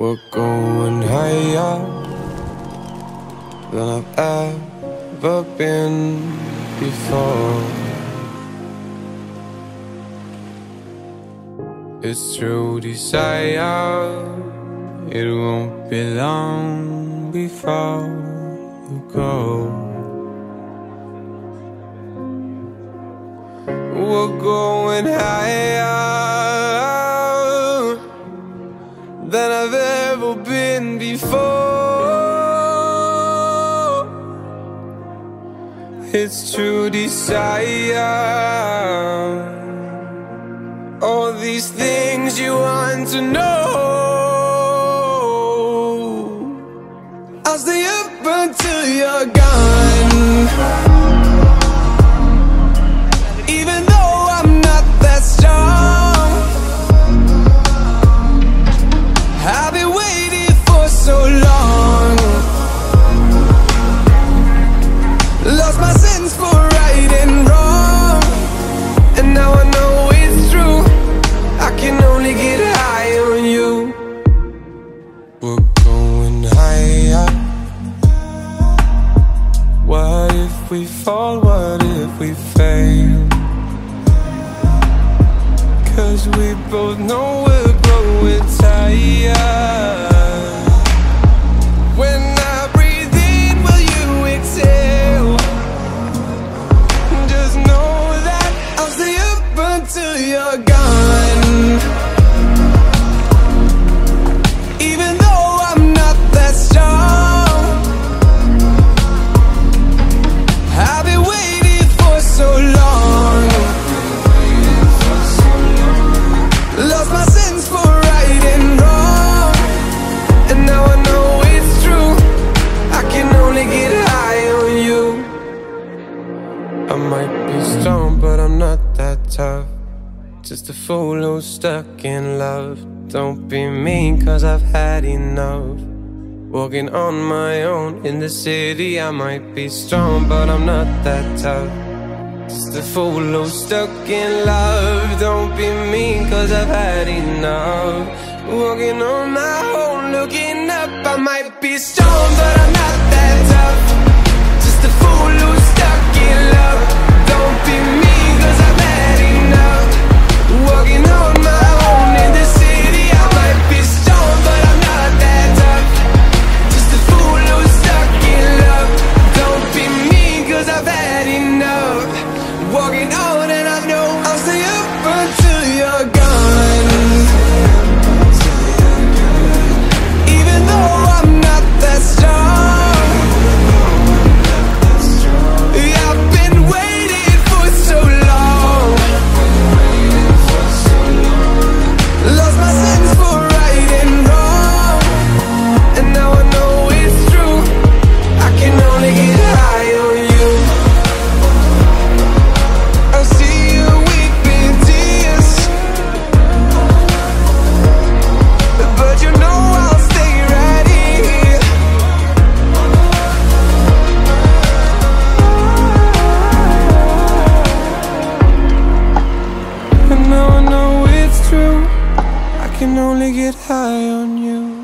We're going higher than I've ever been before. It's true desire, it won't be long before you go. We're going higher I've been before. It's true desire. All these things you want to know. We fall, what if we fail? Cause we both know we're growing tired tough. Just a fool who's stuck in love. Don't be mean cause I've had enough. Walking on my own in the city I might be strong but I'm not that tough. Just a fool who's stuck in love. Don't be mean cause I've had enough. Walking on my own looking up I might be strong but I'm not can only get high on you.